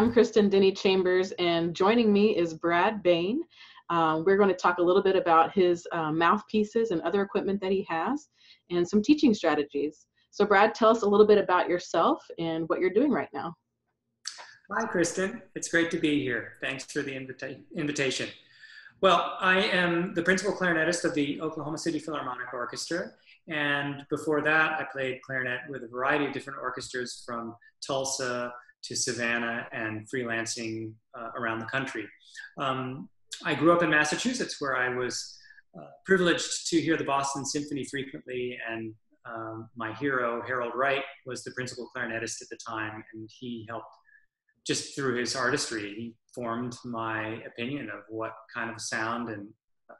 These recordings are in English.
I'm Kristen Denny Chambers, and joining me is Brad Behn. Uh, we're going to talk a little bit about his uh, mouthpieces and other equipment that he has, and some teaching strategies. So, Brad, tell us a little bit about yourself and what you're doing right now. Hi, Kristen. It's great to be here. Thanks for the invita- invitation. Well, I am the principal clarinetist of the Oklahoma City Philharmonic Orchestra. And before that, I played clarinet with a variety of different orchestras from Tulsa to Savannah and freelancing uh, around the country. Um, I grew up in Massachusetts where I was uh, privileged to hear the Boston Symphony frequently and um, my hero, Harold Wright, was the principal clarinetist at the time, and he helped just through his artistry, he formed my opinion of what kind of sound and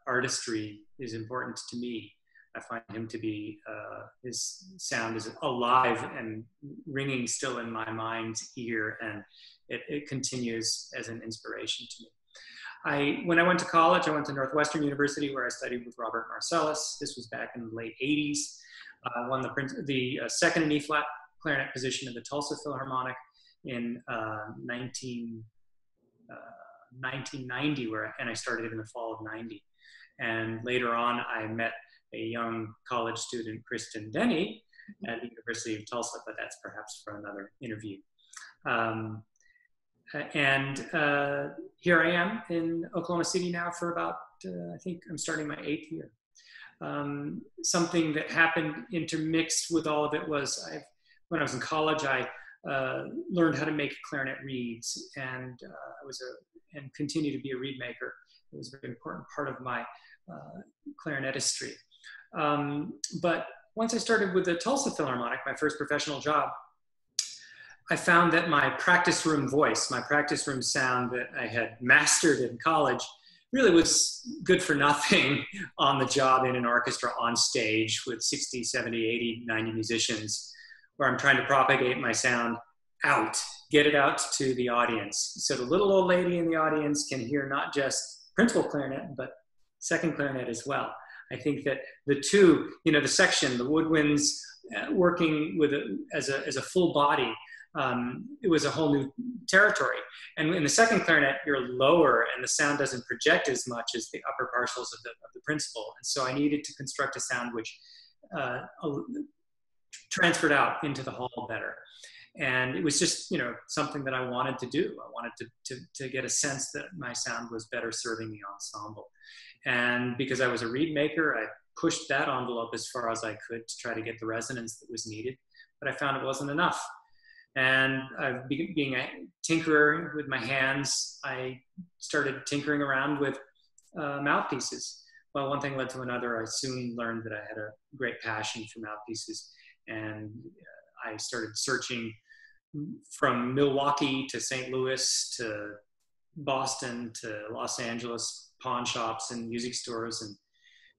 artistry is important to me. I find him to be, uh, his sound is alive and ringing still in my mind's ear, and it, it continues as an inspiration to me. I, when I went to college, I went to Northwestern University where I studied with Robert Marcellus. This was back in the late 80s. I uh, won the, the uh, second E flat clarinet position in the Tulsa Philharmonic in uh, 19, 1990, uh, where, and I started in the fall of 90. And later on, I met a young college student, Kristen Denny, at the University of Tulsa, but that's perhaps for another interview. Um, and uh, here I am in Oklahoma City now for about, uh, I think I'm starting my eighth year. Um, something that happened intermixed with all of it was I've, when I was in college, I uh, learned how to make clarinet reeds and uh, I was a, and continue to be a reed maker. It was a very important part of my uh, clarinetistry. Um, but once I started with the Tulsa Philharmonic, my first professional job, I found that my practice room voice, my practice room sound that I had mastered in college, really was good for nothing on the job in an orchestra on stage with 60, 70, 80, 90 musicians, where I'm trying to propagate my sound out, get it out to the audience. So the little old lady in the audience can hear not just principal clarinet, but second clarinet as well. I think that the two, you know, the section, the woodwinds uh, working with a, as, a, as a full body, um, it was a whole new territory. And in the second clarinet, you're lower and the sound doesn't project as much as the upper partials of the, of the principal. And so I needed to construct a sound which uh, transferred out into the hall better. And it was just, you know, something that I wanted to do. I wanted to, to, to get a sense that my sound was better serving the ensemble. And because I was a reed maker, I pushed that envelope as far as I could to try to get the resonance that was needed. But I found it wasn't enough. And uh, being a tinkerer with my hands, I started tinkering around with uh, mouthpieces. Well, one thing led to another. I soon learned that I had a great passion for mouthpieces. And uh, I started searching from Milwaukee to St. Louis to Boston to Los Angeles pawn shops and music stores and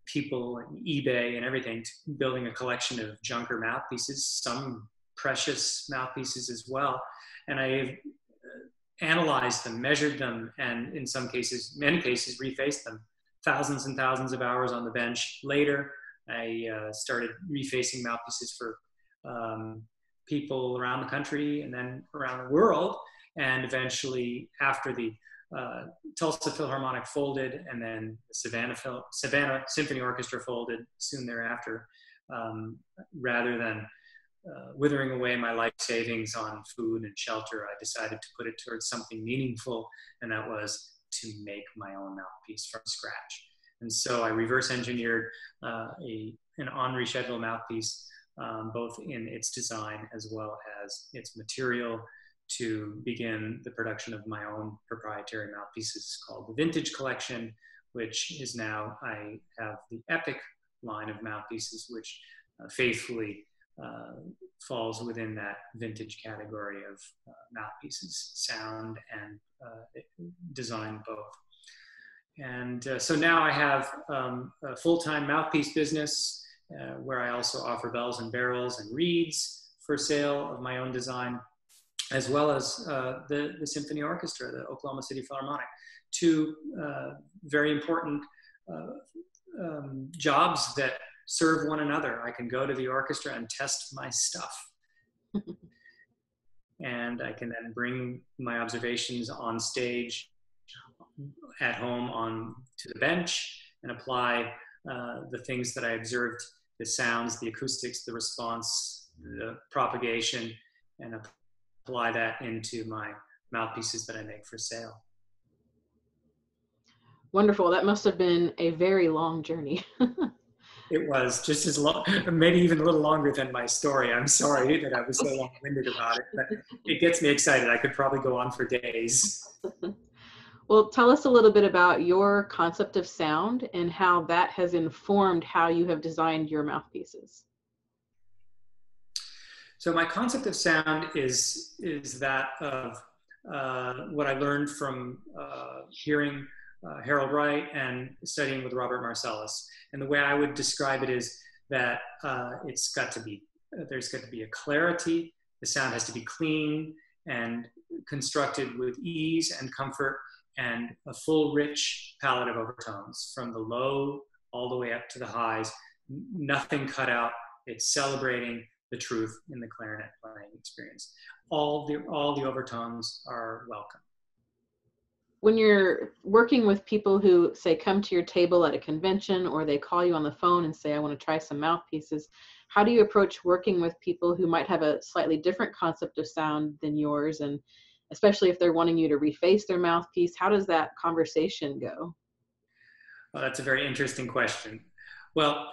people and eBay and everything, building a collection of junker mouthpieces, some precious mouthpieces as well. And I uh, analyzed them, measured them, and in some cases, many cases, refaced them. Thousands and thousands of hours on the bench. Later, I uh, started refacing mouthpieces for um, people around the country and then around the world. And eventually, after the uh, Tulsa Philharmonic folded, and then the Savannah, Phil- Savannah Symphony Orchestra folded soon thereafter. Um, rather than uh, withering away my life savings on food and shelter, I decided to put it towards something meaningful, and that was to make my own mouthpiece from scratch. And so I reverse engineered uh, a, an Henri Chedeville mouthpiece, um, both in its design as well as its material, to begin the production of my own proprietary mouthpieces called the Vintage Collection, which is now I have the Epic line of mouthpieces, which uh, faithfully uh, falls within that vintage category of uh, mouthpieces, sound and uh, design both. And uh, so now I have um, a full-time mouthpiece business uh, where I also offer bells and barrels and reeds for sale of my own design as well as uh, the, the symphony orchestra, the Oklahoma City Philharmonic, two uh, very important uh, um, jobs that serve one another. I can go to the orchestra and test my stuff. and I can then bring my observations on stage at home on to the bench and apply uh, the things that I observed, the sounds, the acoustics, the response, the propagation, and apply that into my mouthpieces that I make for sale. Wonderful. That must have been a very long journey. it was just as long, maybe even a little longer than my story. I'm sorry that I was so long winded about it, but it gets me excited. I could probably go on for days. Well, tell us a little bit about your concept of sound and how that has informed how you have designed your mouthpieces. So my concept of sound is is that of uh, what I learned from uh, hearing uh, Harold Wright and studying with Robert Marcellus. And the way I would describe it is that uh, it's got to be there's got to be a clarity. The sound has to be clean and constructed with ease and comfort and a full rich palette of overtones from the low all the way up to the highs nothing cut out it's celebrating the truth in the clarinet playing experience. All the all the overtones are welcome. When you're working with people who say come to your table at a convention or they call you on the phone and say i want to try some mouthpieces how do you approach working with people who might have a slightly different concept of sound than yours? And especially if they're wanting you to reface their mouthpiece how does that conversation go? Well, that's a very interesting question. Well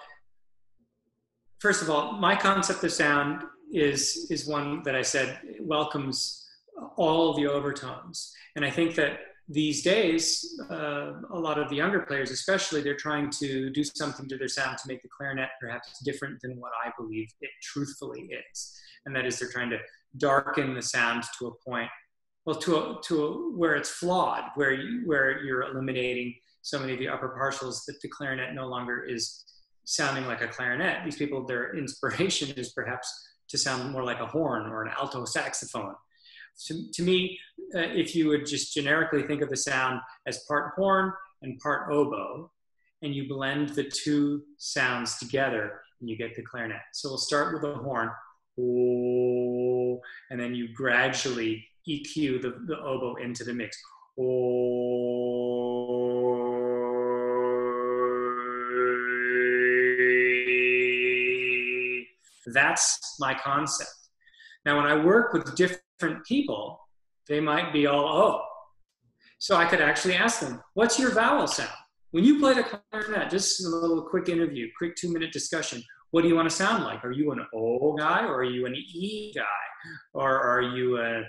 first of all my concept of sound is is one that i said welcomes all the overtones. And i think that these days uh, a lot of the younger players especially they're trying to do something to their sound to make the clarinet perhaps different than what i believe it truthfully is. And that is they're trying to darken the sound to a point well to a, to a, where it's flawed where you, where you're eliminating so many of the upper partials that the clarinet no longer is sounding like a clarinet. These people their inspiration is perhaps to sound more like a horn or an alto saxophone. To, to me uh, if you would just generically think of the sound as part horn and part oboe and you blend the two sounds together and you get the clarinet. So we'll start with the horn and then you gradually EQ the, the oboe into the mix. That's my concept. Now, when I work with different people, they might be all oh. So I could actually ask them, what's your vowel sound? When you play the clarinet, just a little quick interview, quick two minute discussion. What do you want to sound like? Are you an O guy or are you an E guy? Or are you a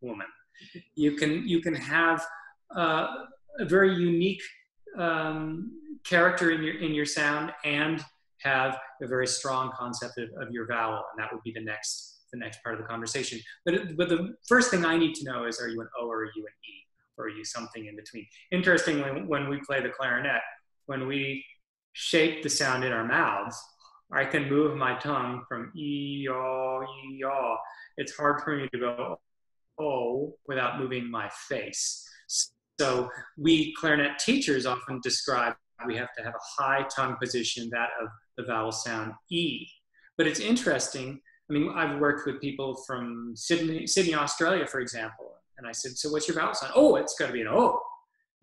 woman. You can you can have uh, a very unique um, character in your in your sound and have a very strong concept of, of your vowel, and that would be the next the next part of the conversation. But but the first thing I need to know is are you an O or are you an E or are you something in between? Interestingly, when we play the clarinet, when we shape the sound in our mouths, I can move my tongue from e yaw e yaw. It's hard for me to go oh without moving my face. So we clarinet teachers often describe we have to have a high tongue position, that of the vowel sound e. But it's interesting. I mean, I've worked with people from Sydney, Sydney, Australia, for example, and I said, "So what's your vowel sound?" Oh, it's got to be an O.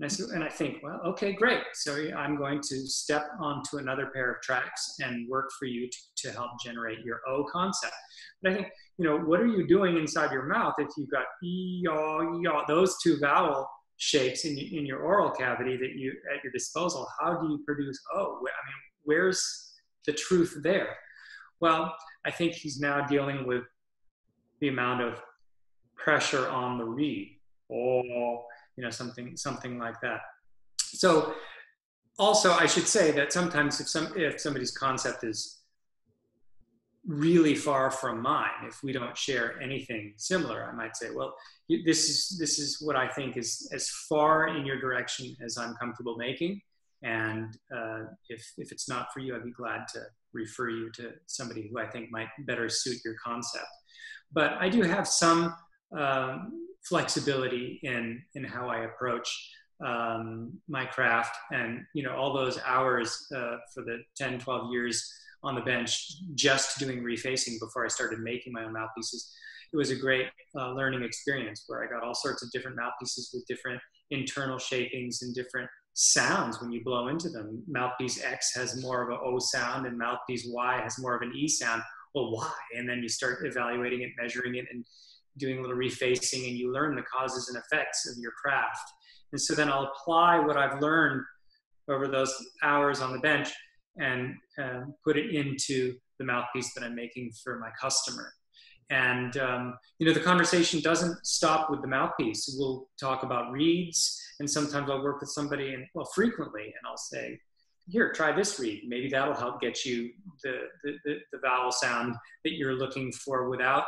And I, said, and I think, well, okay, great. So I'm going to step onto another pair of tracks and work for you to, to help generate your O concept. But I think, you know, what are you doing inside your mouth if you've got e, yaw, yaw, those two vowel shapes in, in your oral cavity that you at your disposal? How do you produce O? I mean, where's the truth there? Well, I think he's now dealing with the amount of pressure on the reed. Oh, you know something something like that so also i should say that sometimes if some if somebody's concept is really far from mine if we don't share anything similar i might say well this is this is what i think is as far in your direction as i'm comfortable making and uh, if if it's not for you i'd be glad to refer you to somebody who i think might better suit your concept. But i do have some um, flexibility in in how I approach um, my craft. And you know all those hours uh, for the 10 12 years on the bench just doing refacing before I started making my own mouthpieces it was a great uh, learning experience where I got all sorts of different mouthpieces with different internal shapings and different sounds when you blow into them. Mouthpiece X has more of an O sound, and mouthpiece Y has more of an E sound. Well, why? And then you start evaluating it, measuring it, and doing a little refacing, and you learn the causes and effects of your craft. And so then I'll apply what I've learned over those hours on the bench and uh, put it into the mouthpiece that I'm making for my customer. And um, you know, the conversation doesn't stop with the mouthpiece. We'll talk about reeds, and sometimes I'll work with somebody, and well, frequently, and I'll say, "Here, try this reed. Maybe that'll help get you the the, the, the vowel sound that you're looking for without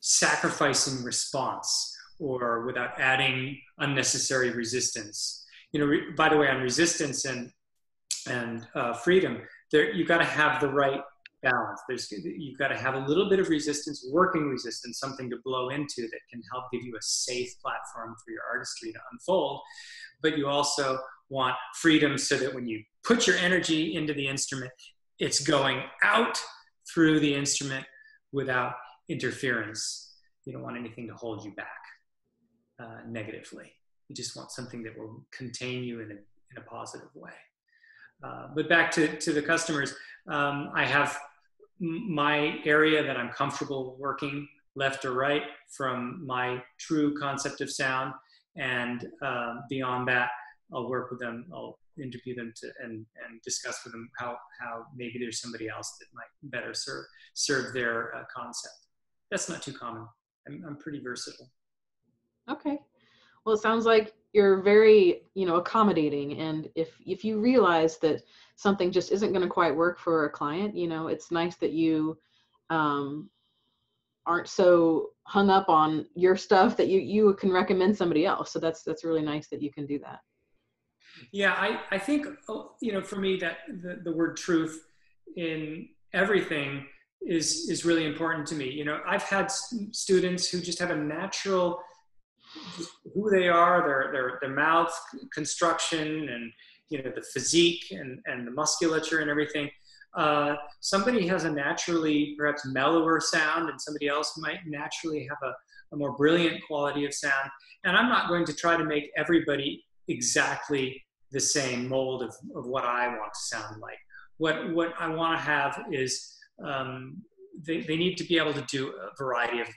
sacrificing response or without adding unnecessary resistance." You know, re- by the way, on resistance and and uh, freedom, there you got to have the right balance. There's you've got to have a little bit of resistance, working resistance, something to blow into that can help give you a safe platform for your artistry to unfold. But you also want freedom so that when you put your energy into the instrument, it's going out through the instrument without interference. You don't want anything to hold you back uh, negatively. You just want something that will contain you in a, in a positive way. Uh, but back to, to the customers, um, I have my area that I'm comfortable working left or right from my true concept of sound. And uh, beyond that, I'll work with them. I'll interview them to, and, and discuss with them how, how maybe there's somebody else that might better serve, serve their uh, concept. That's not too common. I'm, I'm pretty versatile. Okay. Well, it sounds like you're very, you know, accommodating. And if, if you realize that something just isn't going to quite work for a client, you know, it's nice that you um, aren't so hung up on your stuff that you you can recommend somebody else. So that's that's really nice that you can do that. Yeah, I I think oh, you know for me that the, the word truth in everything is is really important to me. You know, I've had students who just have a natural who they are, their their their mouth construction and you know the physique and, and the musculature and everything. Uh, somebody has a naturally perhaps mellower sound and somebody else might naturally have a, a more brilliant quality of sound. And i'm not going to try to make everybody exactly the same mold of, of what i want to sound like. What what i want to have is um, they, they need to be able to do a variety of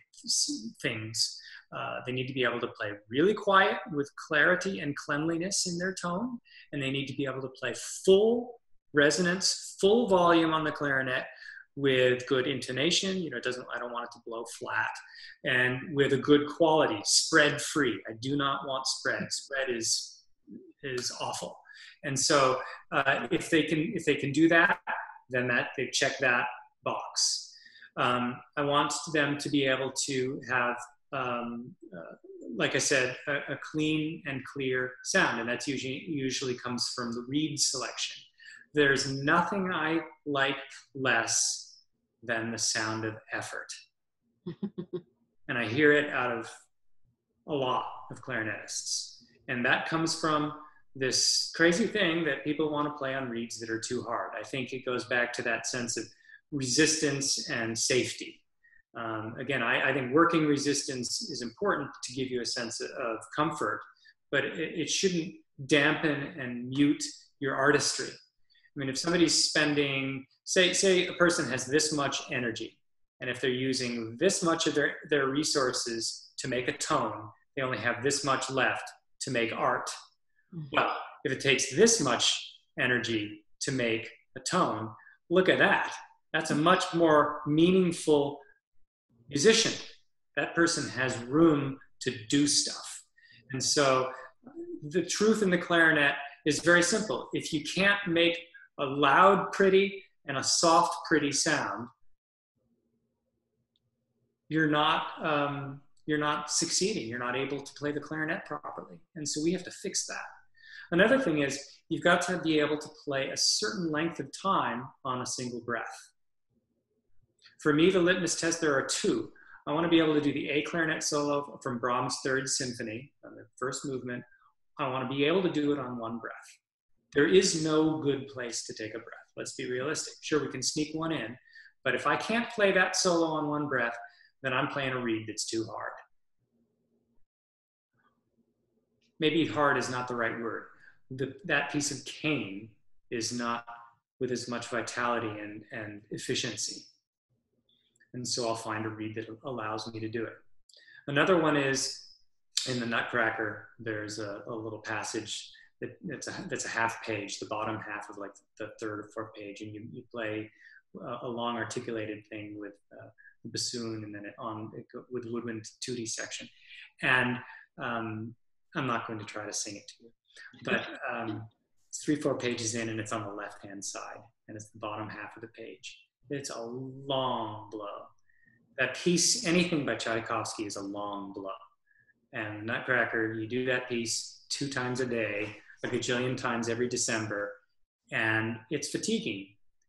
things uh, they need to be able to play really quiet with clarity and cleanliness in their tone, and they need to be able to play full resonance, full volume on the clarinet with good intonation. You know, it doesn't. I don't want it to blow flat, and with a good quality, spread free. I do not want spread. Spread is is awful. And so, uh, if they can if they can do that, then that they check that box. Um, I want them to be able to have um, uh, like I said, a, a, clean and clear sound, and that's usually usually comes from the reed selection. There's nothing I like less than the sound of effort, and I hear it out of a lot of clarinetists, and that comes from this crazy thing that people want to play on reeds that are too hard. I think it goes back to that sense of resistance and safety um, again, I, I, think working resistance is important to give you a sense of comfort, but it, it shouldn't dampen and mute your artistry. I mean, if somebody's spending, say, say a person has this much energy, and if they're using this much of their, their resources to make a tone, they only have this much left to make art. Mm-hmm. Well, if it takes this much energy to make a tone, look at that. That's a much more meaningful musician. That person has room to do stuff. And so the truth in the clarinet is very simple. If you can't make a loud, pretty, and a soft, pretty sound, you're not um, you're not succeeding. You're not able to play the clarinet properly, and so we have to fix that. Another thing is you've got to be able to play a certain length of time on a single breath. For me, the litmus test, there are two. I want to be able to do the A clarinet solo from Brahms' Third Symphony, uh, the first movement. I want to be able to do it on one breath. There is no good place to take a breath. Let's be realistic. Sure, we can sneak one in, but if I can't play that solo on one breath, then I'm playing a reed that's too hard. Maybe hard is not the right word. The, that piece of cane is not with as much vitality and, and efficiency. And so I'll find a reed that allows me to do it. Another one is in the Nutcracker, there's a, a little passage that, that's, a, that's a half page, the bottom half of like the third or fourth page, and you, you play a, a long articulated thing with uh, bassoon and then it on it go, with woodwind tutti section. And um, I'm not going to try to sing it to you, but um, it's three, four pages in and it's on the left hand side and it's the bottom half of the page. It's a long blow. That piece, anything by Tchaikovsky is a long blow. And Nutcracker, you do that piece two times a day, a gajillion times every December, and it's fatiguing.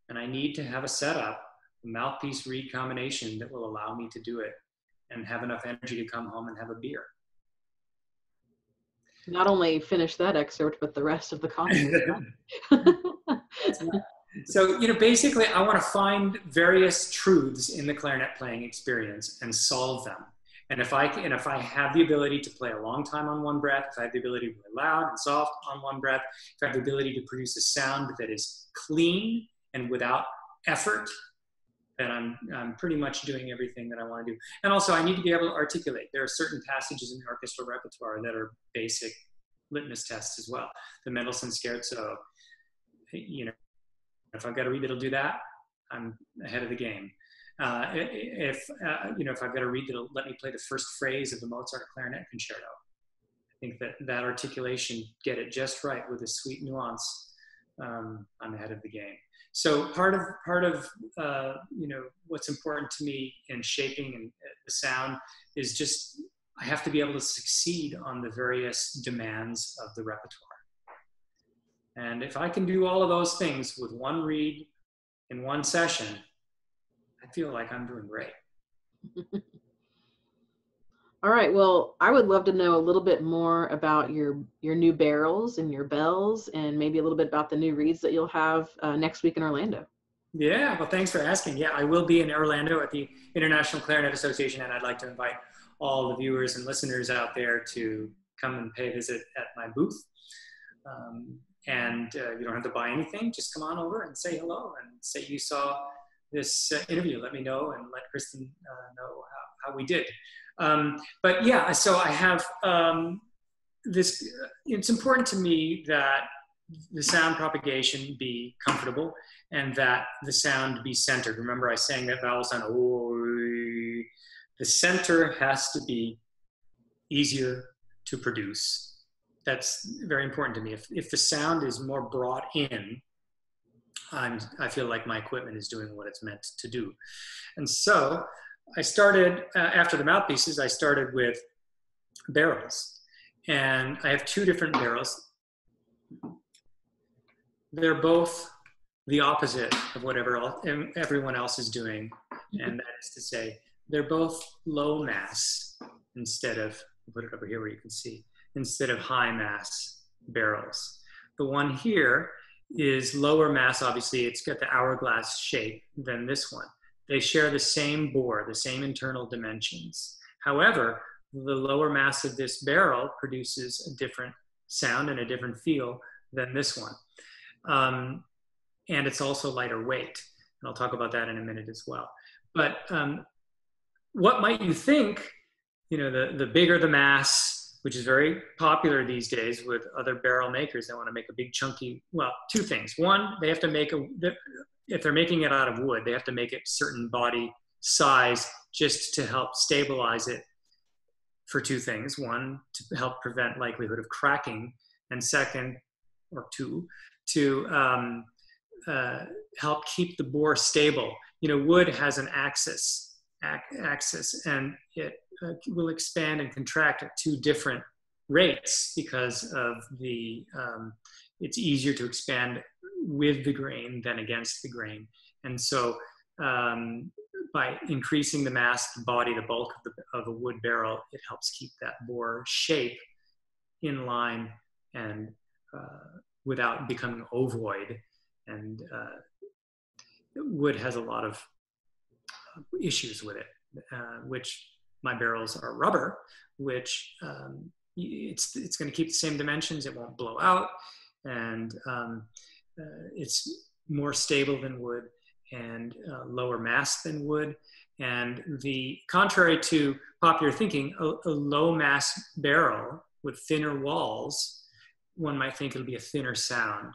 And I need to have a setup, a mouthpiece reed combination that will allow me to do it and have enough energy to come home and have a beer. Not only finish that excerpt, but the rest of the concert. so, you know, basically, I want to find various truths in the clarinet playing experience and solve them. And if I and if I have the ability to play a long time on one breath, if I have the ability to play loud and soft on one breath, if I have the ability to produce a sound that is clean and without effort, then I'm, I'm pretty much doing everything that I want to do. And also, I need to be able to articulate. There are certain passages in the orchestral repertoire that are basic litmus tests as well. The Mendelssohn Scherzo, you know, if I've got a reed, that'll do that, I'm ahead of the game. Uh, if uh, you know, if I've got a reed, that'll let me play the first phrase of the Mozart clarinet concerto, I think that that articulation, get it just right with a sweet nuance, um, I'm ahead of the game. So part of part of uh, you know what's important to me in shaping and uh, the sound is just I have to be able to succeed on the various demands of the repertoire. And if I can do all of those things with one reed in one session, I feel like I'm doing great. All right. Well, I would love to know a little bit more about your your new barrels and your bells, and maybe a little bit about the new reeds that you'll have uh, next week in Orlando. Yeah. Well, thanks for asking. Yeah, I will be in Orlando at the International Clarinet Association, and I'd like to invite all the viewers and listeners out there to come and pay a visit at my booth. Um, and uh, you don't have to buy anything. Just come on over and say hello and say you saw this uh, interview. Let me know and let Kristen uh, know how, how we did. Um, but yeah, so I have um, this, it's important to me that the sound propagation be comfortable and that the sound be centered. Remember I sang that vowel sound, the center has to be easier to produce. That's very important to me. If, if the sound is more brought in, I'm, I feel like my equipment is doing what it's meant to do. And so I started, uh, after the mouthpieces, I started with barrels. And I have two different barrels. They're both the opposite of whatever else, everyone else is doing. And that is to say, they're both low mass instead of, I'll put it over here where you can see, instead of high mass barrels. The one here is lower mass, obviously, it's got the hourglass shape than this one. They share the same bore, the same internal dimensions. However, the lower mass of this barrel produces a different sound and a different feel than this one. Um, and it's also lighter weight. And I'll talk about that in a minute as well. But um, what might you think? You know, the, the bigger the mass, which is very popular these days with other barrel makers that want to make a big chunky, well, two things. One, they have to make a, if they're making it out of wood, they have to make it certain body size just to help stabilize it for two things. One, to help prevent likelihood of cracking, and second, or two, to um, uh, help keep the bore stable. You know, wood has an axis axis and it uh, will expand and contract at two different rates because of the um, it's easier to expand with the grain than against the grain. And so um, by increasing the mass the body the bulk of, the, of a wood barrel it helps keep that bore shape in line and uh, without becoming ovoid. And uh, wood has a lot of issues with it. uh, which my barrels are rubber, which um, it's it's going to keep the same dimensions. It won't blow out, and um, uh, it's more stable than wood and uh, lower mass than wood. And the contrary to popular thinking, a, a, low mass barrel with thinner walls, one might think it'll be a thinner sound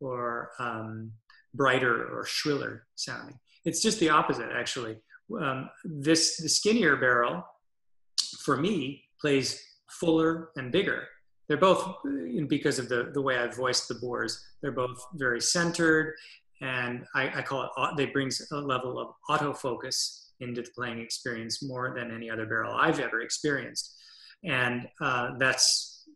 or um, brighter or shriller sounding. It's just the opposite, actually. Um, this the skinnier barrel, for me, plays fuller and bigger. They're both, because of the, the way I've voiced the bores, they're both very centered and I, I call it, they brings a level of autofocus into the playing experience more than any other barrel I've ever experienced. And uh, that's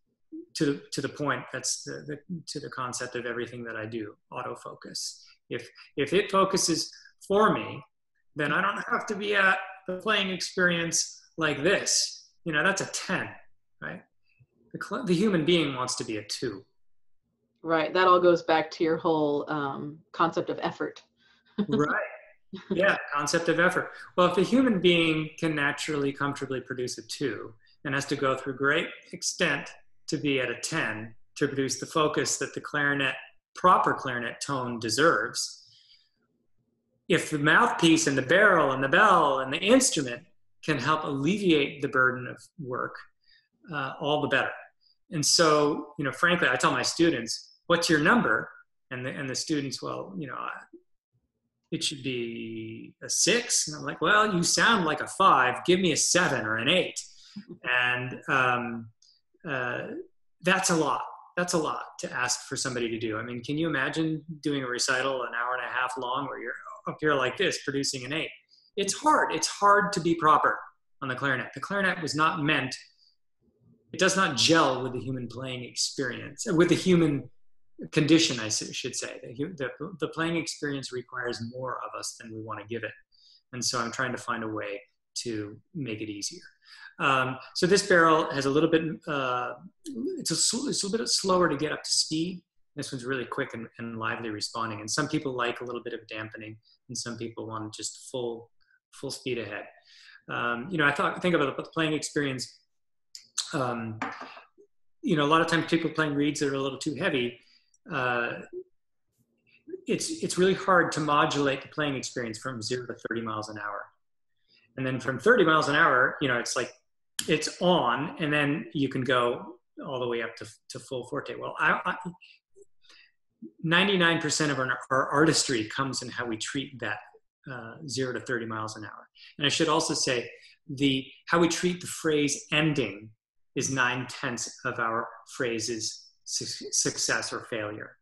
to the, to the point, that's the, the, to the concept of everything that I do, autofocus. If, if it focuses for me, then I don't have to be at the playing experience like this. You know, that's a 10, right? The, the human being wants to be a two. Right. That all goes back to your whole um, concept of effort. right. Yeah, concept of effort. Well, if a human being can naturally, comfortably produce a two and has to go through great extent to be at a 10 to produce the focus that the clarinet, proper clarinet tone deserves, if the mouthpiece and the barrel and the bell and the instrument can help alleviate the burden of work, uh, all the better. And so, you know, frankly, I tell my students, what's your number? And the, and the students, well, you know, it should be a six. And I'm like, well, you sound like a five. Give me a seven or an eight. and um, uh, that's a lot. That's a lot to ask for somebody to do. I mean, can you imagine doing a recital an hour and a half long where you're up here like this producing an eight? It's hard. It's hard to be proper on the clarinet. The clarinet was not meant it does not gel with the human playing experience, uh, with the human condition, I should say. The, the, the playing experience requires more of us than we want to give it. And so I'm trying to find a way to make it easier. Um, so this barrel has a little bit, uh, it's, a, it's a little bit slower to get up to speed. This one's really quick and, and lively responding. And some people like a little bit of dampening and some people want just full, full speed ahead. Um, you know, I thought, think about the playing experience um, you know, a lot of times people playing reeds that are a little too heavy, uh, it's it's really hard to modulate the playing experience from zero to 30 miles an hour. And then from 30 miles an hour, you know, it's like it's on, and then you can go all the way up to, to full forte. Well, I, I 99% of our, our, artistry comes in how we treat that uh, zero to 30 miles an hour. And I should also say the how we treat the phrase ending is nine tenths of our phrase's su- success or failure.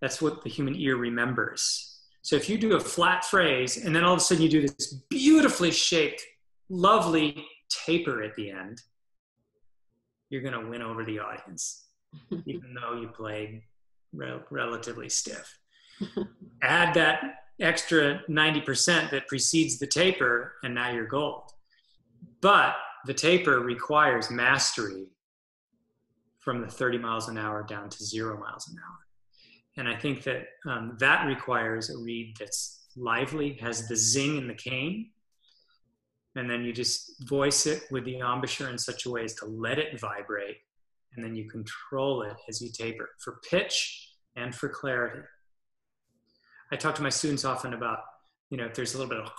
That's what the human ear remembers. So if you do a flat phrase and then all of a sudden you do this beautifully shaped, lovely taper at the end, you're going to win over the audience, even though you played re- relatively stiff. Add that extra 90% that precedes the taper, and now you're gold. But the taper requires mastery from the 30 miles an hour down to zero miles an hour. And I think that um, that requires a reed that's lively, has the zing in the cane, and then you just voice it with the embouchure in such a way as to let it vibrate, and then you control it as you taper for pitch and for clarity. I talk to my students often about, you know, if there's a little bit of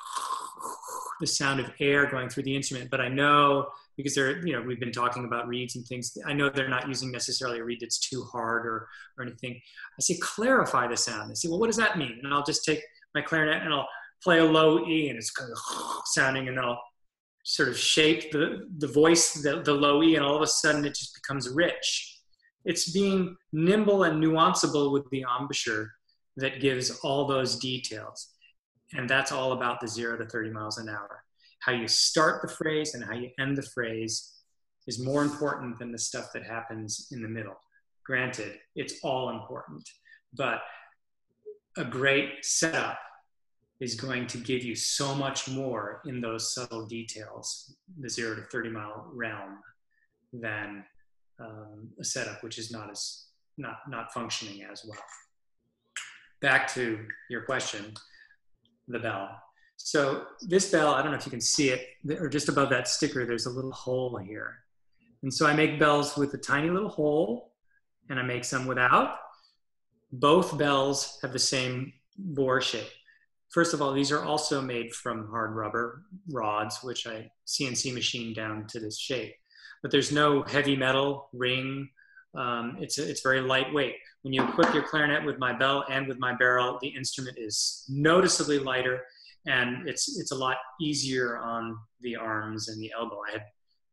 the sound of air going through the instrument, but I know because they're, you know, we've been talking about reeds and things. I know they're not using necessarily a reed that's too hard or, or anything. I say, clarify the sound. They say, well, what does that mean? And I'll just take my clarinet and I'll play a low E and it's kind of sounding and then I'll sort of shape the, the voice, the, the low E, and all of a sudden it just becomes rich. It's being nimble and nuanceable with the embouchure that gives all those details. And that's all about the zero to 30 miles an hour. How you start the phrase and how you end the phrase is more important than the stuff that happens in the middle. Granted, it's all important, but a great setup is going to give you so much more in those subtle details, the zero to 30 mile realm, than um, a setup which is not as not not functioning as well. Back to your question, the bell. So this bell, I don't know if you can see it, or just above that sticker, there's a little hole here. And so I make bells with a tiny little hole, and I make some without. Both bells have the same bore shape. First of all, these are also made from hard rubber rods, which I CNC machine down to this shape. But there's no heavy metal ring. Um, it's, it's very lightweight. When you equip your clarinet with my bell and with my barrel, the instrument is noticeably lighter and it's, it's a lot easier on the arms and the elbow. I had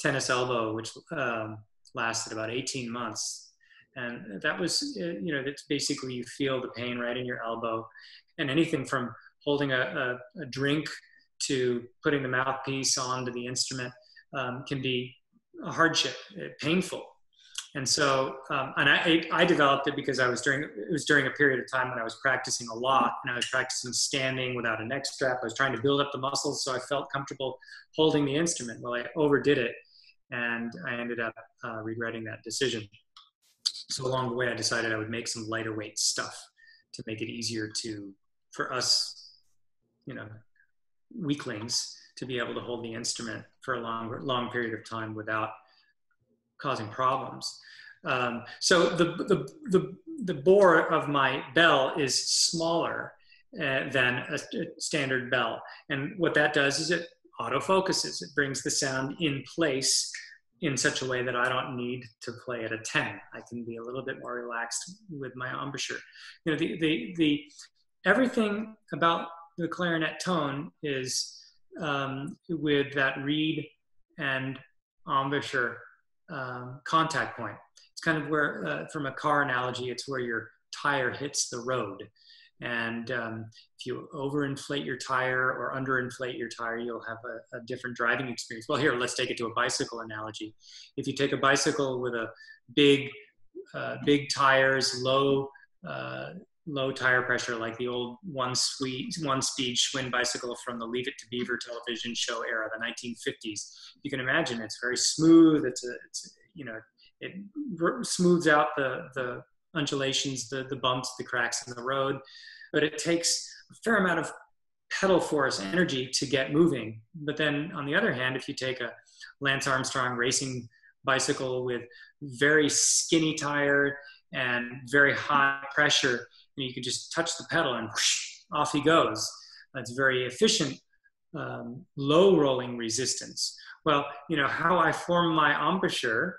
tennis elbow, which um, lasted about 18 months. And that was, uh, you know, that's basically you feel the pain right in your elbow. And anything from holding a, a, a drink to putting the mouthpiece onto the instrument um, can be a hardship, uh, painful. And so, um, and I, I developed it because I was during, it was during a period of time when I was practicing a lot and I was practicing standing without a neck strap. I was trying to build up the muscles so I felt comfortable holding the instrument. Well, I overdid it and I ended up uh, regretting that decision. So along the way, I decided I would make some lighter weight stuff to make it easier to, for us you know, weaklings to be able to hold the instrument for a long, long period of time without causing problems. Um, so the, the, the, the bore of my bell is smaller uh, than a, a, standard bell. And what that does is it autofocuses. It brings the sound in place in such a way that I don't need to play at a 10. I can be a little bit more relaxed with my embouchure. You know, the, the, the, everything about the clarinet tone is um, with that reed and embouchure um, contact point. It's kind of where, uh, from a car analogy, it's where your tire hits the road. And um, if you overinflate your tire or underinflate your tire, you'll have a, a, different driving experience. Well, here, let's take it to a bicycle analogy. If you take a bicycle with a big, uh, big tires, low uh, low tire pressure, like the old one speed, one speed Schwinn bicycle from the Leave It to Beaver television show era, the 1950s. You can imagine it's very smooth. It's a, it's you know, it smooths out the the undulations, the the bumps, the cracks in the road, but it takes a fair amount of pedal force energy to get moving. But then on the other hand, if you take a Lance Armstrong racing bicycle with very skinny tire and very high pressure, and you can just touch the pedal and whoosh, off he goes. That's very efficient, um, low rolling resistance. Well, you know, how I form my embouchure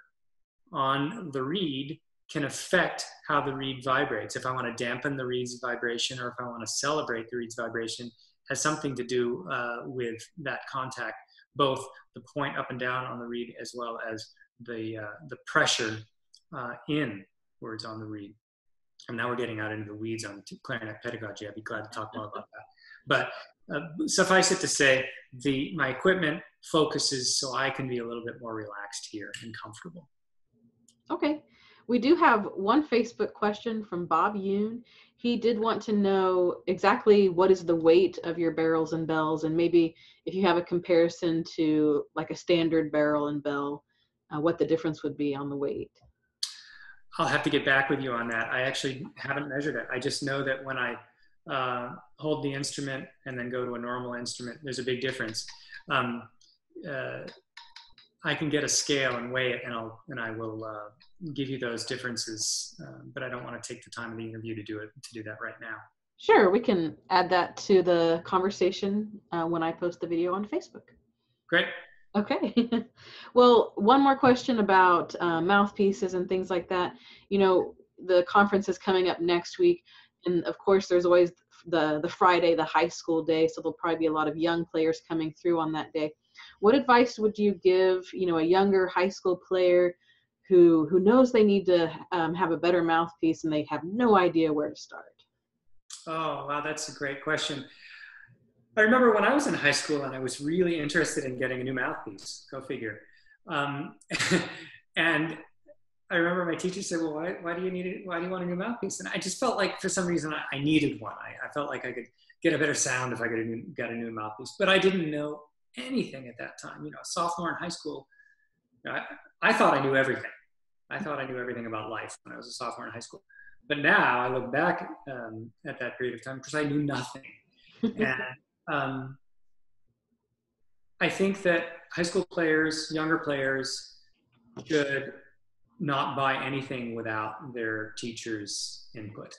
on the reed can affect how the reed vibrates. If I want to dampen the reed's vibration or if I want to celebrate the reed's vibration, has something to do uh, with that contact, both the point up and down on the reed as well as the, uh, the pressure uh, inwards on the reed and now we're getting out into the weeds on clarinet pedagogy. I'd be glad to talk more about that. But uh, suffice it to say, the my equipment focuses so I can be a little bit more relaxed here and comfortable. Okay. We do have one Facebook question from Bob Yoon. He did want to know exactly what is the weight of your barrels and bells, and maybe if you have a comparison to like a standard barrel and bell, uh, what the difference would be on the weight. I'll have to get back with you on that. I actually haven't measured it. I just know that when I uh, hold the instrument and then go to a normal instrument, there's a big difference. Um, uh, I can get a scale and weigh it, and I'll and I will uh, give you those differences. Um, but I don't want to take the time of the interview to do it to do that right now. Sure, we can add that to the conversation uh, when I post the video on Facebook. Great. Okay. well, one more question about uh, mouthpieces and things like that. You know, the conference is coming up next week, and of course, there's always the the Friday, the high school day, so there'll probably be a lot of young players coming through on that day. What advice would you give, you know, a younger high school player who who knows they need to um, have a better mouthpiece and they have no idea where to start? Oh, wow, that's a great question. I remember when I was in high school and I was really interested in getting a new mouthpiece. Go figure. Um, and I remember my teacher said, "Well, why, why do you need it? Why do you want a new mouthpiece?" And I just felt like for some reason I, I needed one. I, I, felt like I could get a better sound if I new, got a new mouthpiece. But I didn't know anything at that time. You know, a sophomore in high school, I, I thought I knew everything. I thought I knew everything about life when I was a sophomore in high school. But now I look back um, at that period of time because I knew nothing. and um, I think that high school players, younger players, should not buy anything without their teacher's input.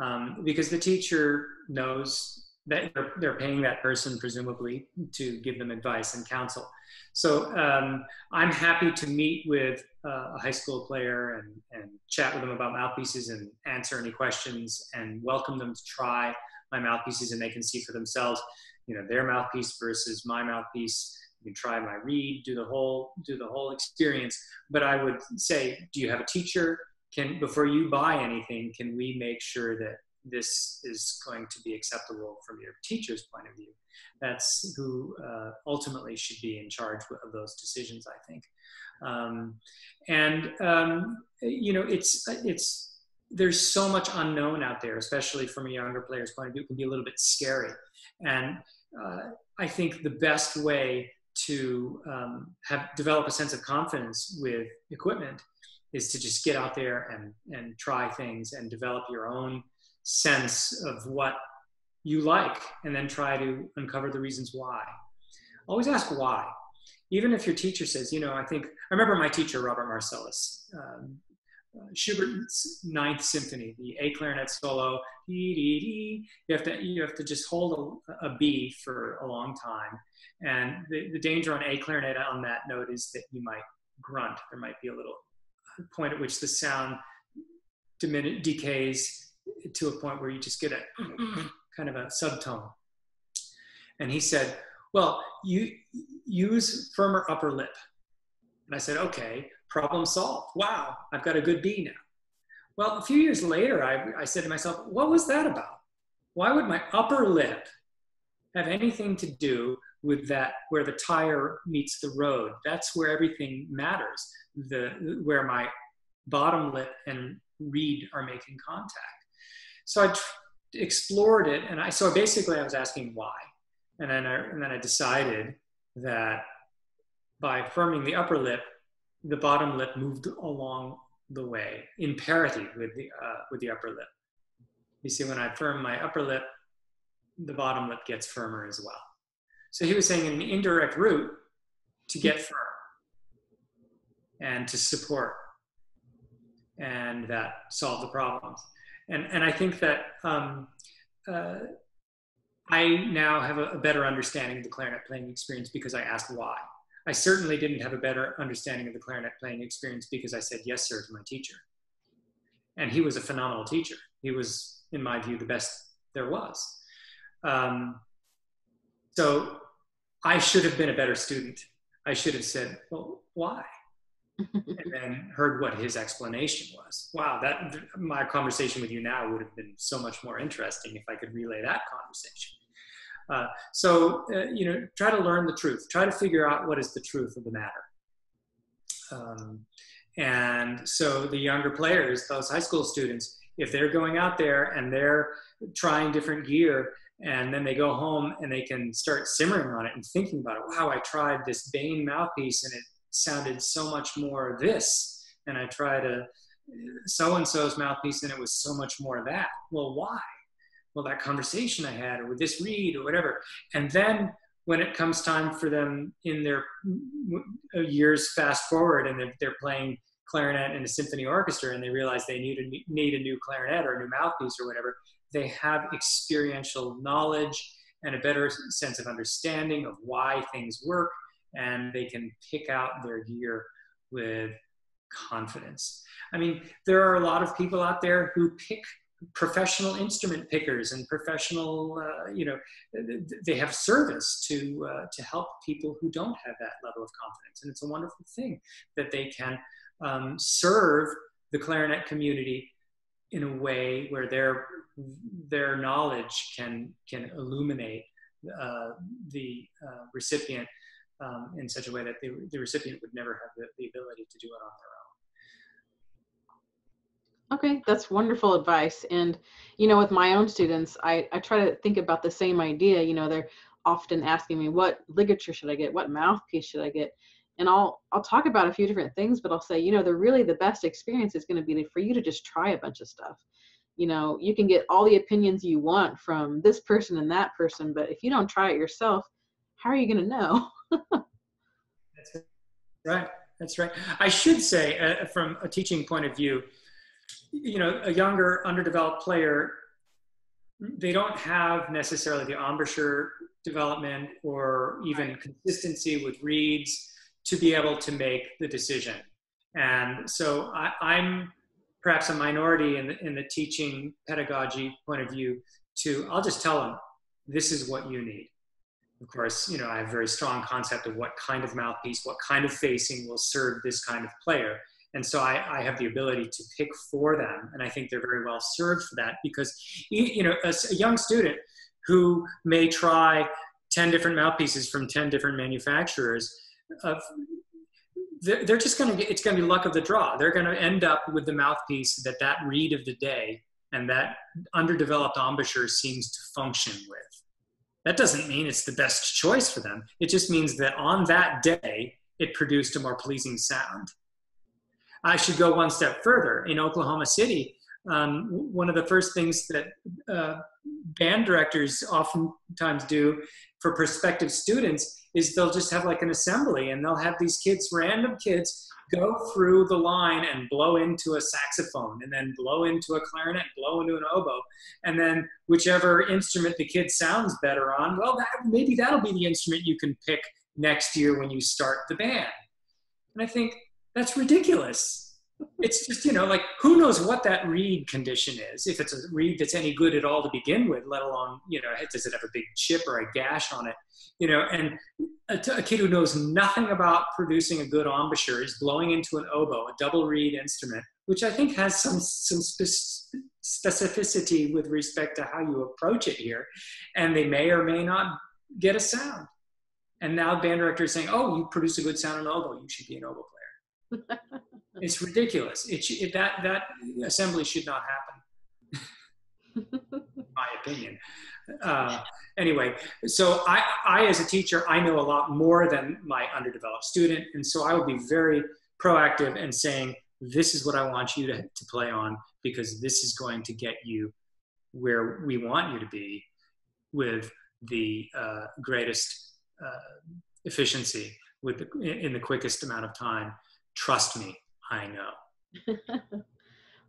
Um, because the teacher knows that they're, they're, paying that person presumably to give them advice and counsel. So um, I'm happy to meet with uh, a high school player and, and chat with them about mouthpieces and answer any questions and welcome them to try my mouthpieces and they can see for themselves, you know, their mouthpiece versus my mouthpiece you can try my reed, do the whole do the whole experience. But I would say, do you have a teacher? Can before you buy anything, can we make sure that this is going to be acceptable from your teacher's point of view? That's who uh, ultimately should be in charge of those decisions, I think. Um, and um, you know, it's it's there's so much unknown out there, especially from a younger player's point of view, it can be a little bit scary. And uh, I think the best way to um, have develop a sense of confidence with equipment is to just get out there and and try things and develop your own sense of what you like and then try to uncover the reasons why always ask why even if your teacher says you know i think i remember my teacher robert marcellus um, Schubert's Ninth Symphony, the A clarinet solo. You have to you have to just hold a, a B for a long time, and the, the danger on A clarinet on that note is that you might grunt. There might be a little point at which the sound diminish, decays to a point where you just get a kind of a subtone. And he said, "Well, you use firmer upper lip." And I said, "Okay." problem solved. Wow, I've got a good B now. Well, a few years later, I, I said to myself, what was that about? Why would my upper lip have anything to do with that where the tire meets the road? That's where everything matters, the, where my bottom lip and reed are making contact. So I explored it, and I so basically I was asking why, and then I, and then I decided that by firming the upper lip, the bottom lip moved along the way in parity with the, uh, with the upper lip. You see, when I firm my upper lip, the bottom lip gets firmer as well. So he was saying an indirect route to get firm and to support and that solve the problems. And, and I think that um, uh, I now have a, a better understanding of the clarinet playing experience because I asked why. I certainly didn't have a better understanding of the clarinet playing experience because I said yes, sir, to my teacher. And he was a phenomenal teacher. He was, in my view, the best there was. Um, so I should have been a better student. I should have said, well, why? And then heard what his explanation was. Wow, that my conversation with you now would have been so much more interesting if I could relay that conversation. Uh, so, uh, you know, try to learn the truth. Try to figure out what is the truth of the matter. Um, and so the younger players, those high school students, if they're going out there and they're trying different gear and then they go home and they can start simmering on it and thinking about it. Wow, I tried this Behn mouthpiece and it sounded so much more this. And I tried a so and so's mouthpiece and it was so much more that. Well, why? well, that conversation I had, or with this reed, or whatever. And then when it comes time for them in their uh, years fast forward and they're, they're playing clarinet in a symphony orchestra and they realize they need a, need a new clarinet or a new mouthpiece or whatever, they have experiential knowledge and a better sense of understanding of why things work and they can pick out their gear with confidence. I mean, there are a lot of people out there who pick professional instrument pickers and professional, uh, you know, they have service to uh, to help people who don't have that level of confidence, and it's a wonderful thing that they can um, serve the clarinet community in a way where their their knowledge can can illuminate uh, the uh, recipient um, in such a way that the, the recipient would never have the, the ability to do it on their own. Okay, that's wonderful advice. And, you know, with my own students, I, I try to think about the same idea. You know, they're often asking me, what ligature should I get? What mouthpiece should I get? And I'll I'll talk about a few different things, but I'll say, you know, the really the best experience is going to be for you to just try a bunch of stuff. You know, you can get all the opinions you want from this person and that person, but if you don't try it yourself, how are you going to know? That's right. That's right. I should say, uh, from a teaching point of view, you know, a younger, underdeveloped player, they don't have necessarily the embouchure development or even consistency with reeds to be able to make the decision. And so I, am perhaps a minority in the, in the teaching pedagogy point of view to, I'll just tell them, this is what you need. Of course, you know, I have a very strong concept of what kind of mouthpiece, what kind of facing will serve this kind of player. And so I, I have the ability to pick for them. And I think they're very well served for that because, you know, a, a young student who may try 10 different mouthpieces from 10 different manufacturers, uh, they're, they're just going to get, it's going to be luck of the draw. They're going to end up with the mouthpiece that that reed of the day and that underdeveloped embouchure seems to function with. That doesn't mean it's the best choice for them. It just means that on that day, it produced a more pleasing sound. I should go one step further. In Oklahoma City, um, one of the first things that uh, band directors oftentimes do for prospective students is they'll just have like an assembly and they'll have these kids, random kids, go through the line and blow into a saxophone and then blow into a clarinet, blow into an oboe, and then whichever instrument the kid sounds better on, well, that, maybe that'll be the instrument you can pick next year when you start the band. And I think that's ridiculous it's just you know like who knows what that reed condition is if it's a reed that's any good at all to begin with let alone you know does it have a big chip or a gash on it? You know and a, a kid who knows nothing about producing a good embouchure is blowing into an oboe a double reed instrument which i think has some some specificity with respect to how you approach it here and they may or may not get a sound. And now the band director is saying oh you produce a good sound on oboe. You should be an oboe player it's ridiculous. It, it, that that assembly should not happen. my opinion. Uh, anyway, so I, I, as a teacher, I know a lot more than my underdeveloped student, and so I will be very proactive and saying, "This is what I want you to, to play on because this is going to get you where we want you to be with the uh, greatest uh, efficiency, with the, in the quickest amount of time. Trust me, I know.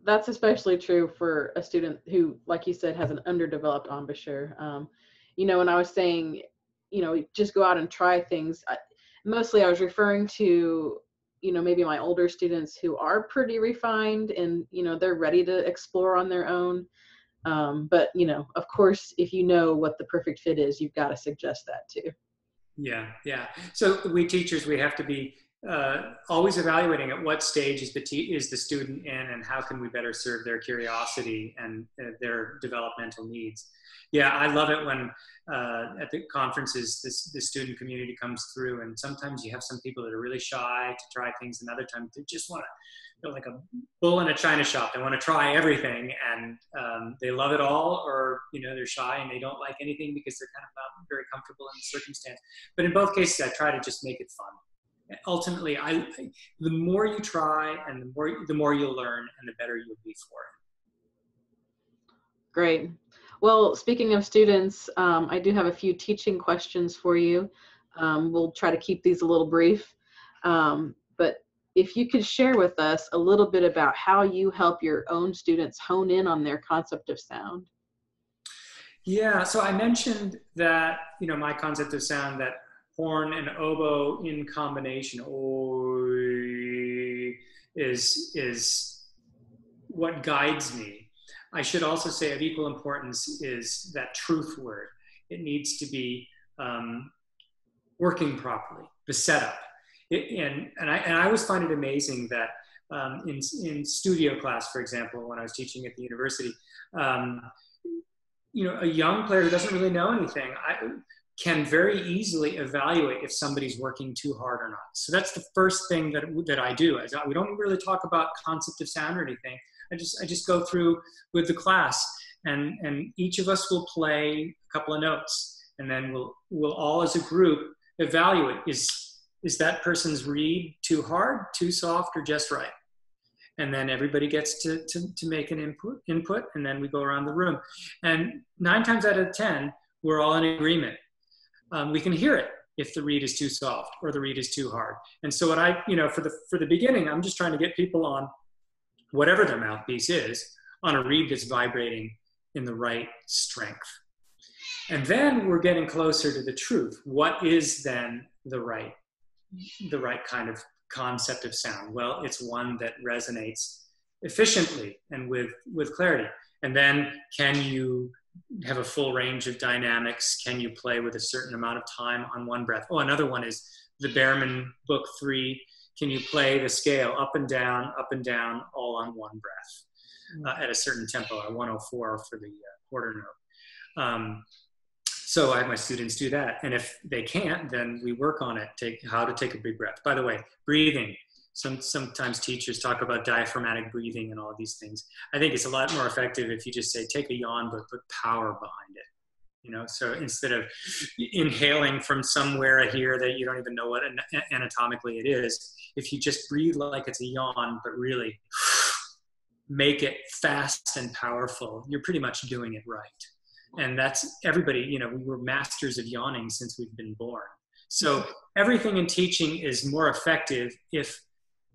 That's especially true for a student who, like you said, has an underdeveloped embouchure. Um, you know, when I was saying, you know, just go out and try things, I, mostly I was referring to, you know, maybe my older students who are pretty refined and, you know, they're ready to explore on their own. Um, but, you know, of course, if you know what the perfect fit is, you've got to suggest that too. Yeah, yeah. So we teachers, we have to be uh, always evaluating at what stage is the, t- is the student in and how can we better serve their curiosity and uh, their developmental needs. Yeah, I love it when uh, at the conferences this, the student community comes through and sometimes you have some people that are really shy to try things and other times they just want to they're like a bull in a china shop. They want to try everything and um, they love it all or you know they're shy and they don't like anything because they're kind of not very comfortable in the circumstance. But in both cases i try to just make it fun ultimately I, the more you try and the more the more you'll learn and the better you'll be for it. Great. Well speaking of students um, i do have a few teaching questions for you. Um, we'll try to keep these a little brief. Um, but if you could share with us a little bit about how you help your own students hone in on their concept of sound. Yeah so i mentioned that you know my concept of sound that horn and oboe in combination is is what guides me. I should also say of equal importance is that truth word. It needs to be um, working properly, the setup. It, and, and, I, and I always find it amazing that um, in, in studio class, for example, when I was teaching at the university, um, you know, a young player who doesn't really know anything, I, can very easily evaluate if somebody's working too hard or not. So that's the first thing that, that I do. we don't really talk about concept of sound or anything. I just, I just go through with the class and, and each of us will play a couple of notes and then we'll, we'll all as a group evaluate is, is that person's reed too hard, too soft, or just right? and then everybody gets to, to, to make an input, input, and then we go around the room. And nine times out of 10, we're all in agreement um, we can hear it. if the reed is too soft or the reed is too hard. And so what I, you know, for the for the beginning, I'm just trying to get people on whatever their mouthpiece is on a reed that's vibrating in the right strength. And then we're getting closer to the truth. What is then the right the right kind of concept of sound? Well, it's one that resonates efficiently and with with clarity. And then can you have a full range of dynamics? Can you play with a certain amount of time on one breath? Oh, another one is the Baermann Book Three. Can you play the scale up and down, up and down, all on one breath uh, at a certain tempo, at 104 for the uh, quarter note? Um, so I have my students do that, and if they can't, then we work on it. Take how to take a big breath. By the way, breathing some sometimes teachers talk about diaphragmatic breathing and all these things. I think it's a lot more effective if you just say take a yawn but put power behind it. You know, so instead of inhaling from somewhere here that you don't even know what anatomically it is, if you just breathe like it's a yawn but really make it fast and powerful, you're pretty much doing it right. And that's everybody, you know, we were masters of yawning since we've been born. So everything in teaching is more effective if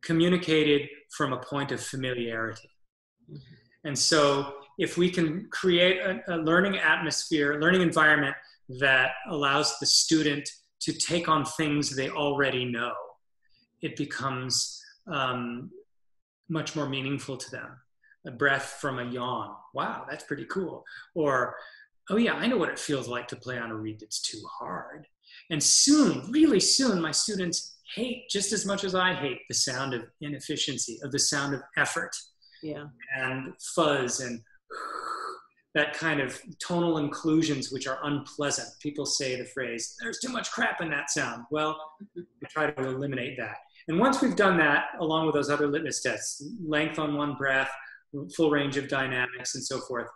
communicated from a point of familiarity. And so, if we can create a, a, learning atmosphere, learning environment that allows the student to take on things they already know, it becomes um, much more meaningful to them. A breath from a yawn. Wow, that's pretty cool. Or, oh yeah, I know what it feels like to play on a reed that's too hard. And soon, really soon, my students hate just as much as I hate the sound of inefficiency, of the sound of effort. Yeah. And fuzz and that kind of tonal inclusions which are unpleasant. People say the phrase, there's too much crap in that sound. Well, we try to eliminate that. And once we've done that, along with those other litmus tests, length on one breath, full range of dynamics, and so forth,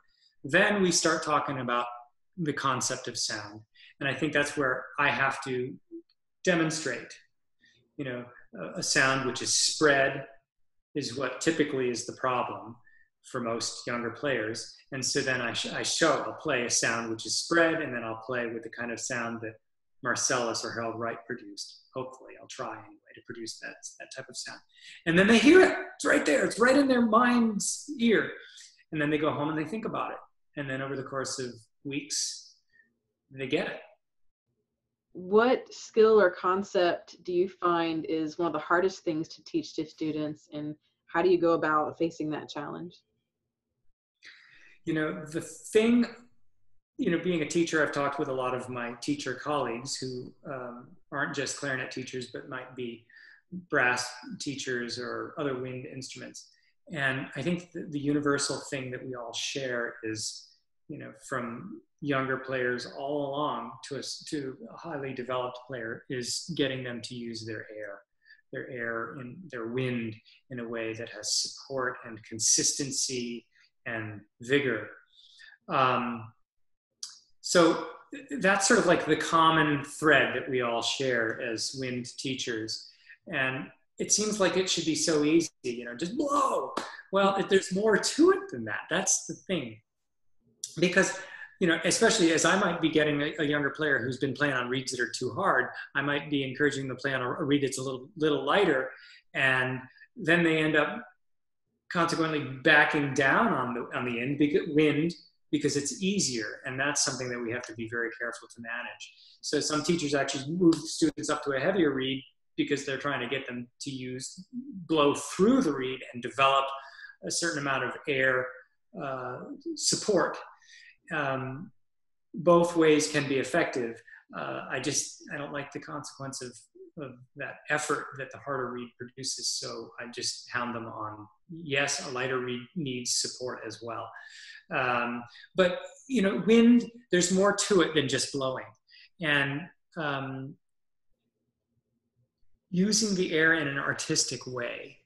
then we start talking about the concept of sound. And I think that's where I have to demonstrate you know, a, sound which is spread is what typically is the problem for most younger players. And so then I, sh- I show, I'll play a sound which is spread, and then I'll play with the kind of sound that Marcellus or Harold Wright produced. Hopefully, I'll try anyway to produce that, that type of sound. And then they hear it. It's right there. It's right in their mind's ear. And then they go home and they think about it. And then over the course of weeks, they get it what skill or concept do you find is one of the hardest things to teach to students and how do you go about facing that challenge? You know the thing you know being a teacher i've talked with a lot of my teacher colleagues who um, aren't just clarinet teachers but might be brass teachers or other wind instruments. And i think the, the universal thing that we all share is you know from younger players all along to a, to a highly developed player is getting them to use their air, their air and their wind in a way that has support and consistency and vigor. Um, so that's sort of like the common thread that we all share as wind teachers. And it seems like it should be so easy, you know, just blow. Well, there's more to it than that. That's the thing. Because you know, especially as I might be getting a, a, younger player who's been playing on reeds that are too hard, I might be encouraging them to play on a, a reed that's a little little lighter, and then they end up consequently backing down on the on the end because, wind because it's easier, and that's something that we have to be very careful to manage. So some teachers actually move students up to a heavier reed because they're trying to get them to use blow through the reed and develop a certain amount of air uh, support um, both ways can be effective. Uh, I just I don't like the consequence of, of that effort that the harder reed produces. So I just hound them on. Yes, a lighter reed needs support as well. Um, but you know, wind. There's more to it than just blowing, and um, using the air in an artistic way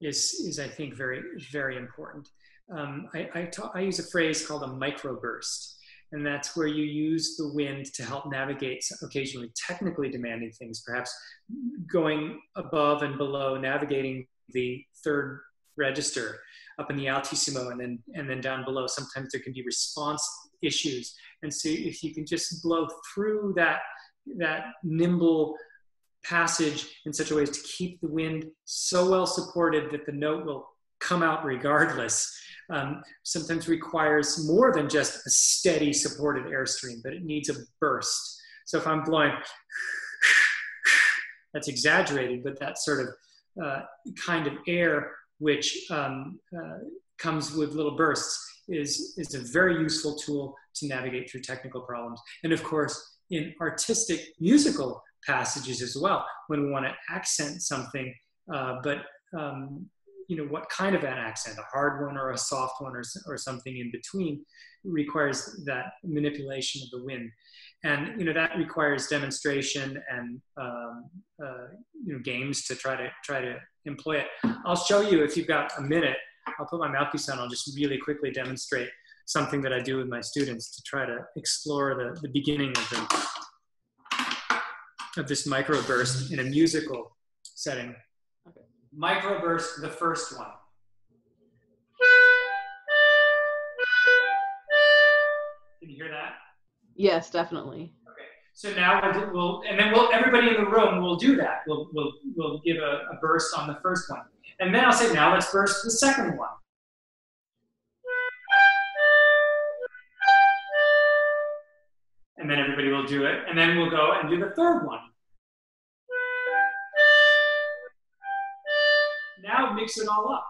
is is I think very very important um, I, I, ta- I use a phrase called a microburst, and that's where you use the wind to help navigate occasionally technically demanding things, perhaps going above and below, navigating the third register up in the altissimo and then and then down below. Sometimes there can be response issues, and so if you can just blow through that that nimble passage in such a way as to keep the wind so well supported that the note will come out regardless um, sometimes requires more than just a steady supported airstream, but it needs a burst. So if I'm blowing, that's exaggerated, but that sort of uh, kind of air which um, uh, comes with little bursts is, is a very useful tool to navigate through technical problems. And of course, in artistic musical passages as well, when we want to accent something, uh, but um, you know what kind of an accent, a hard one or a soft one or, or something in between, requires that manipulation of the wind. And you know that requires demonstration and um, uh, you know games to try to try to employ it. I'll show you if you've got a minute. I'll put my mouthpiece on. I'll just really quickly demonstrate something that I do with my students to try to explore the, the beginning of the of this microburst in a musical setting. Microburst, the first one. Can you hear that? Yes, definitely. Okay. So now we'll, we'll and then we'll everybody in the room will do that. We'll we'll we'll give a, a burst on the first one, and then I'll say now let's burst the second one. And then everybody will do it, and then we'll go and do the third one. Now mix it all up.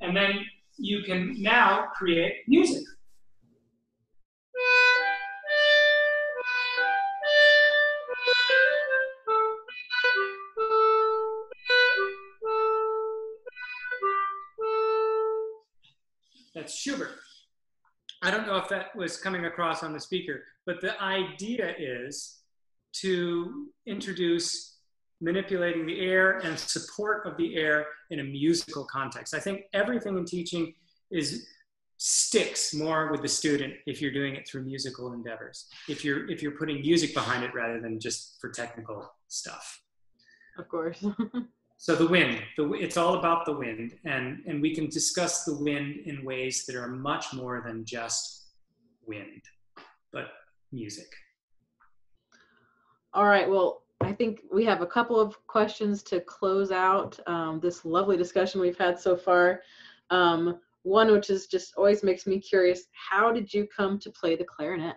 And then you can now create music. I don't know if that was coming across on the speaker, but the idea is to introduce manipulating the air and support of the air in a musical context. I think everything in teaching is sticks more with the student if you're doing it through musical endeavors. If you're if you're putting music behind it rather than just for technical stuff. Of course. so the wind, the, it's all about the wind, and and we can discuss the wind in ways that are much more than just wind, but music. All right. Well, I think we have a couple of questions to close out um, this lovely discussion we've had so far. Um, one which is just always makes me curious how did you come to play the clarinet?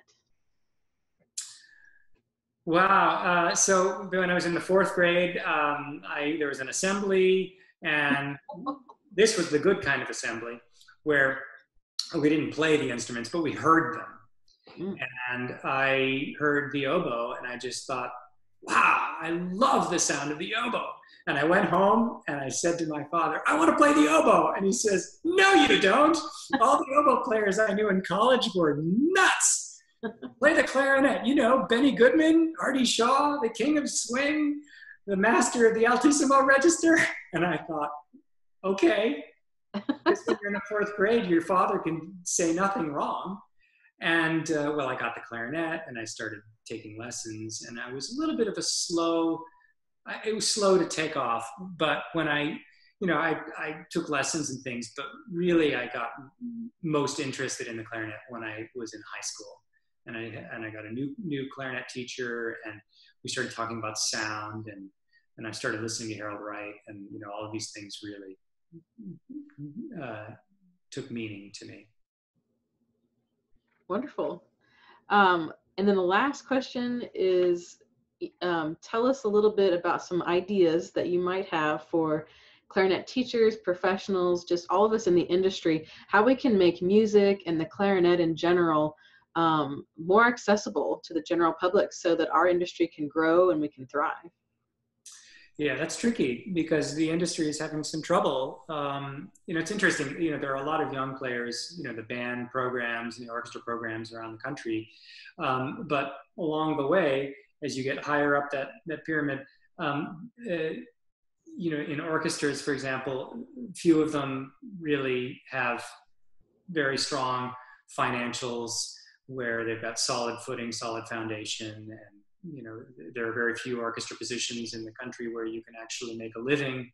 Wow. Uh, so when I was in the fourth grade, um, I, there was an assembly, and this was the good kind of assembly where we didn't play the instruments, but we heard them. Mm. And I heard the oboe, and I just thought, wow, I love the sound of the oboe. And I went home and I said to my father, I want to play the oboe. And he says, No, you don't. All the oboe players I knew in college were nuts. Play the clarinet. You know, Benny Goodman, Artie Shaw, the king of swing, the master of the altissimo register. And I thought, okay, when you're in the fourth grade, your father can say nothing wrong. And uh, well, I got the clarinet and I started taking lessons, and I was a little bit of a slow. It was slow to take off, but when I, you know, I, I took lessons and things, but really I got most interested in the clarinet when I was in high school, and I and I got a new new clarinet teacher, and we started talking about sound, and and I started listening to Harold Wright, and you know, all of these things really uh, took meaning to me. Wonderful. Um, and then the last question is um, tell us a little bit about some ideas that you might have for clarinet teachers, professionals, just all of us in the industry, how we can make music and the clarinet in general um, more accessible to the general public so that our industry can grow and we can thrive. Yeah, that's tricky because the industry is having some trouble. Um, you know, it's interesting. You know, there are a lot of young players. You know, the band programs and the orchestra programs around the country. Um, but along the way, as you get higher up that that pyramid, um, uh, you know, in orchestras, for example, few of them really have very strong financials where they've got solid footing, solid foundation, and you know, there are very few orchestra positions in the country where you can actually make a living.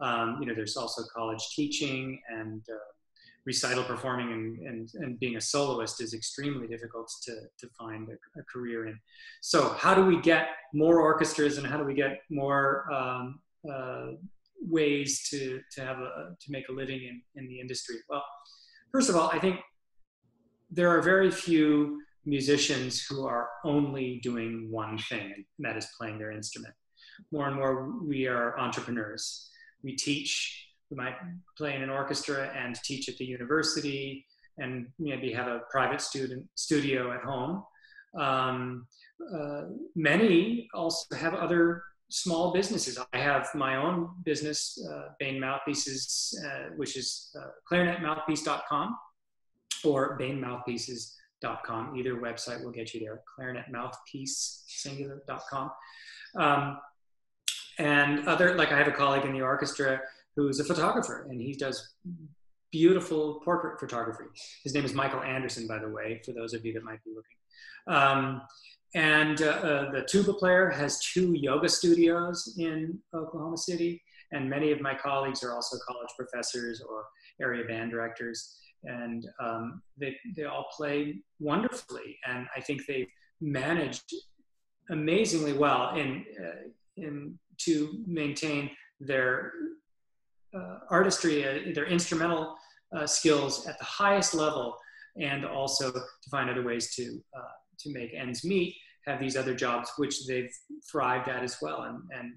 Um, you know, there's also college teaching and uh, recital performing and, and, and being a soloist is extremely difficult to, to find a, a, career in. So how do we get more orchestras and how do we get more um, uh, ways to, to have a, to make a living in, in the industry? Well, first of all, I think there are very few musicians who are only doing one thing, and that is playing their instrument. More and more, we are entrepreneurs. We teach, we might play in an orchestra and teach at the university, and maybe have a private student studio at home. Um, uh, many also have other small businesses. I have my own business, uh, Behn Mouthpieces, uh, which is uh, clarinetmouthpiece.com or behnmouthpieces.com. Either website will get you there, clarinetmouthpiece, singular.com. Um, and other, like I have a colleague in the orchestra who's a photographer and he does beautiful portrait photography. His name is Michael Anderson, by the way, for those of you that might be looking. Um, and uh, uh, the tuba player has two yoga studios in Oklahoma City. And many of my colleagues are also college professors or area band directors. And um, they, they all play wonderfully. And I think they've managed amazingly well in, uh, in, to maintain their uh, artistry, uh, their instrumental uh, skills at the highest level, and also to find other ways to to make ends meet have these other jobs which they've thrived at as well and, and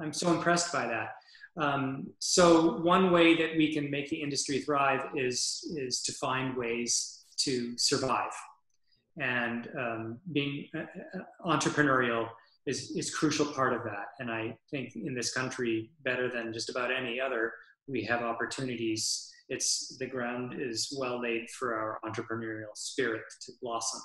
i'm so impressed by that um, so one way that we can make the industry thrive is is to find ways to survive. And um, being uh, uh entrepreneurial is, is crucial part of that. And i think in this country better than just about any other we have opportunities. It's the ground is well laid for our entrepreneurial spirit to blossom.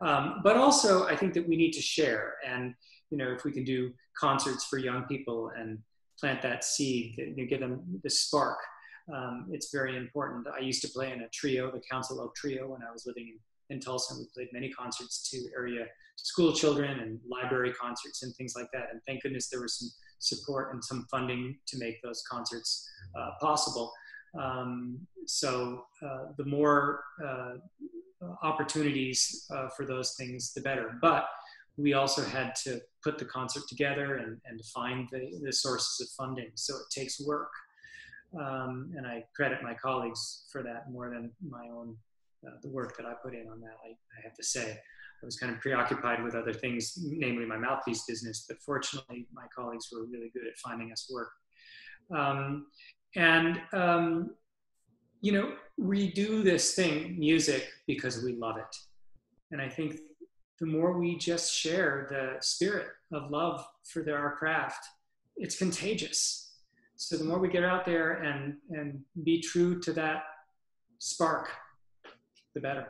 Um, but also, I think that we need to share. And, you know, if we can do concerts for young people and plant that seed, you give them the spark, um, it's very important. I used to play in a trio, the Council Oak Trio, when I was living in, in Tulsa. We played many concerts to area school children and library concerts and things like that. And thank goodness there was some support and some funding to make those concerts uh, possible. Um, so uh, the more uh, opportunities uh, for those things, the better. But we also had to put the concert together and, and find the, the sources of funding. So it takes work. Um, and I credit my colleagues for that more than my own, uh, the work that I put in on that, I, I have to say. I was kind of preoccupied with other things, namely my mouthpiece business, but fortunately my colleagues were really good at finding us work. Um, and um, you know, we do this thing, music, because we love it. And I think the more we just share the spirit of love for the, our craft, it's contagious. So the more we get out there and, and be true to that spark, the better.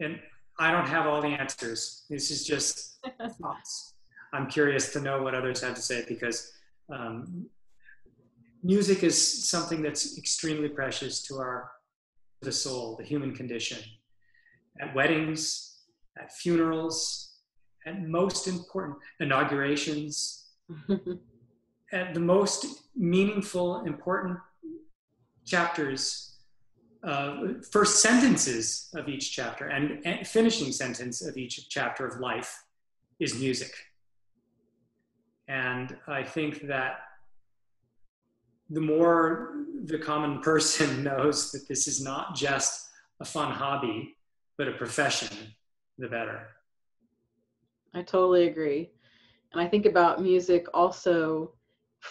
And I don't have all the answers. This is just thoughts. I'm curious to know what others have to say because um, music is something that's extremely precious to our the soul, the human condition. At weddings, at funerals, at most important inaugurations, at the most meaningful, important chapters, uh, first sentences of each chapter, and, and finishing sentence of each chapter of life is music. And I think that the more the common person knows that this is not just a fun hobby, but a profession, the better. I totally agree. And I think about music also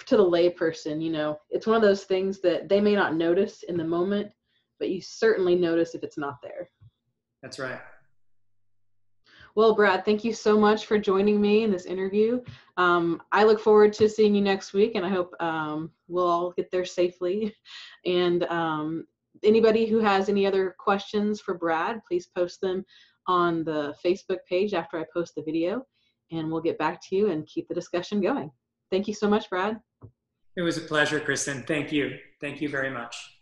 to the layperson, you know, it's one of those things that they may not notice in the moment, but you certainly notice if it's not there. That's right. Well, Brad, thank you so much for joining me in this interview. Um, I look forward to seeing you next week, and I hope um, we'll all get there safely. And um, anybody who has any other questions for Brad, please post them on the Facebook page after I post the video, and we'll get back to you and keep the discussion going. Thank you so much, Brad. It was a pleasure, Kristen. Thank you. Thank you very much.